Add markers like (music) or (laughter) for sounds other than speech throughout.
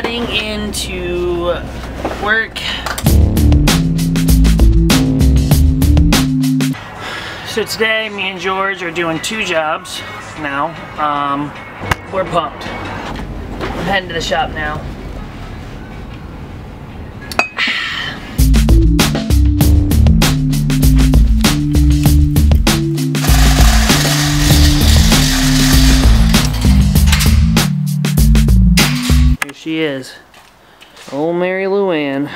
heading into work. So today, me and George are doing two jobs now. Um, we're pumped. I'm heading to the shop now. She is. Old Mary Luann.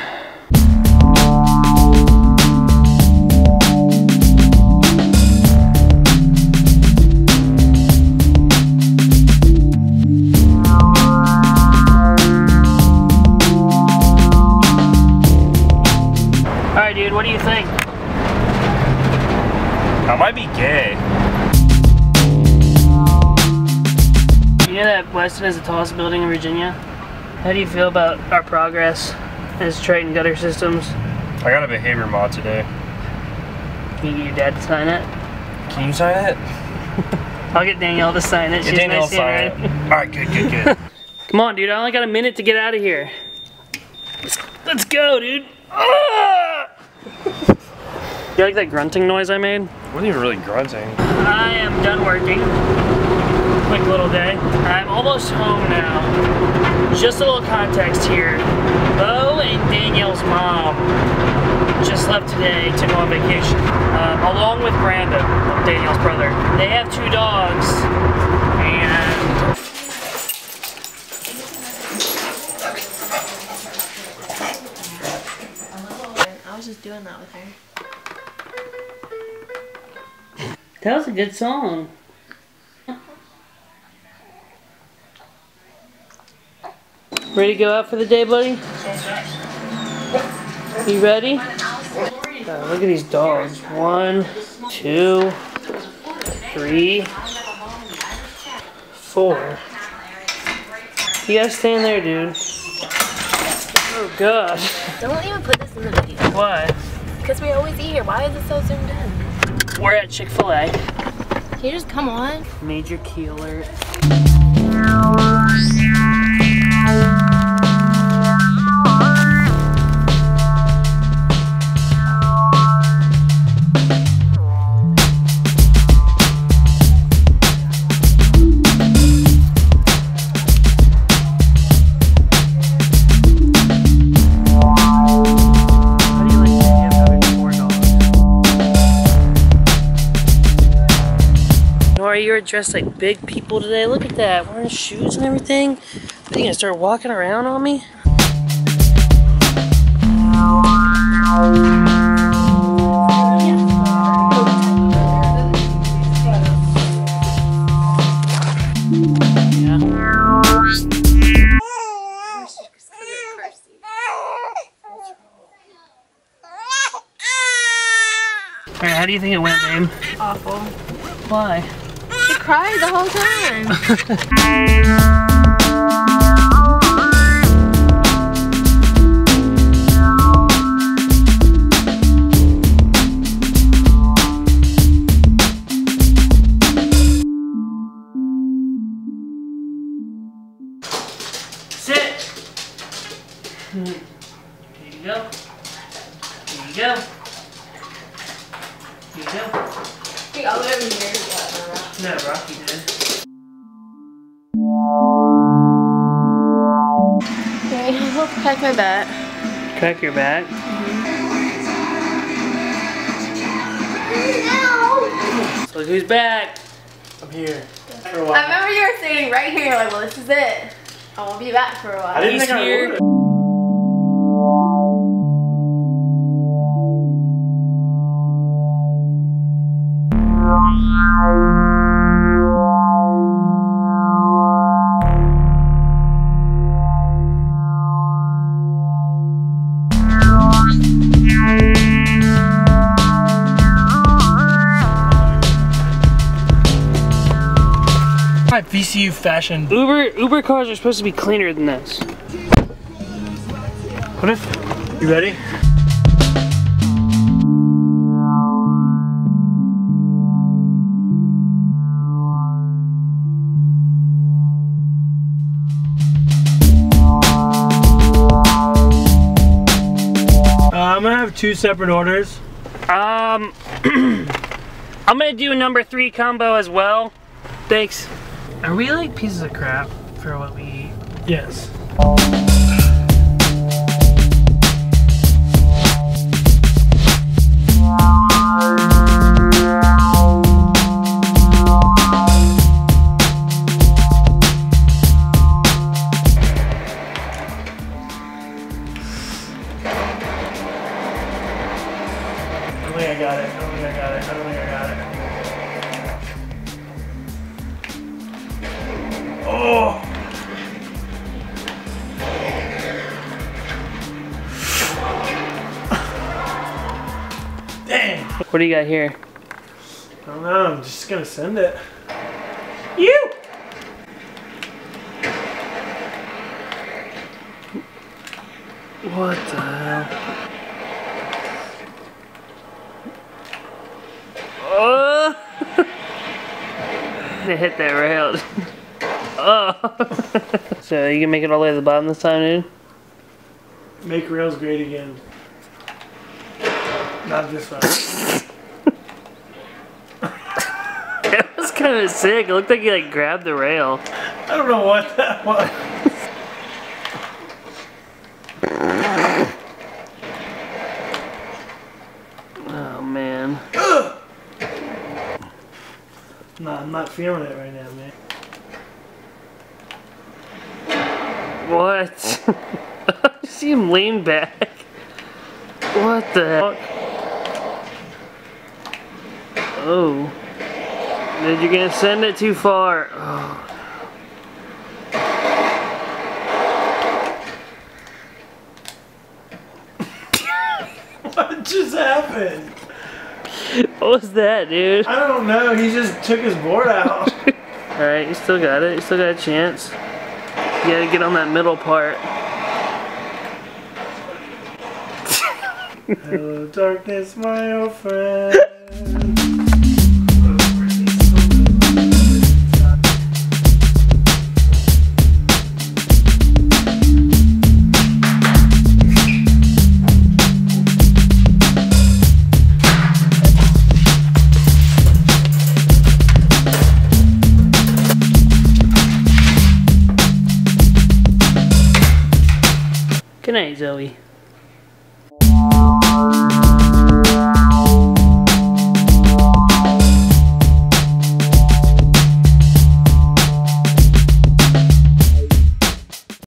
Alright dude, what do you think? I might be gay. You know that Westin is the tallest building in Virginia? How do you feel about our progress as Triton Gutter Systems? I got a behavior mod today. Can you get your dad to sign it? Can you sign it? (laughs) I'll get Danielle to sign it. She's Danielle nice sign it. Alright, good, good, good. (laughs) Come on, dude. I only got a minute to get out of here. Let's, let's go, dude. Ah! (laughs) You like that grunting noise I made? I wasn't even really grunting. I am done working. Quick little day. I'm almost home now. Just a little context here. Bo and Danielle's mom just left today to go on vacation, um, along with Brandon, Danielle's brother. They have two dogs, and I was just doing that with her. that was a good song. Ready to go out for the day, buddy? You ready? Uh, look at these dogs. One, two, three, four. You gotta stand there, dude. Oh gosh. Don't even put this in the video. Why? Because we always eat here. Why is it so zoomed in? We're at Chick-fil-A. Can you just come on? Major key dressed like big people today. Look at that, wearing shoes and everything. Are you gonna start walking around on me? Alright, how do you think it went, babe? Awful. Why? She cried the whole time. Sit! Here you go. Here you go. Here you go. Hey, I'll over here. No, Rocky did. Okay, I'll pack my bat. Crack your back. So look who's back. I'm here. For a I while. remember you were sitting right here, like, well, this is it. I won't be back for a while. I didn't He's think I here. would. My VCU fashion. Uber Uber cars are supposed to be cleaner than this. What if? You ready? I'm gonna have two separate orders. Um, (clears throat) I'm gonna do a number three combo as well. Thanks. Are we like pieces of crap for what we eat? Yes. Don't think I got it. I don't think I got it. I don't think I got it. Oh! Dang! What do you got here? I don't know. I'm just gonna send it. You! What the hell? Oh! (laughs) they hit that rail. (laughs) oh! (laughs) so you can make it all the way to the bottom this time, dude? Make rails great again. Not this one. It was kind of sick. It looked like you like grabbed the rail. I don't know what that was. Oh man. No, I'm not feeling it right now, man. What? (laughs) you see him lean back. What the heck? Oh. Did you gonna send it too far? Oh. (laughs) What just happened? (laughs) What was that, dude? I don't know. He just took his board out. (laughs) Alright, you still got it. You still got a chance. You gotta get on that middle part. Hello, darkness, my old friend. Night, Zoe.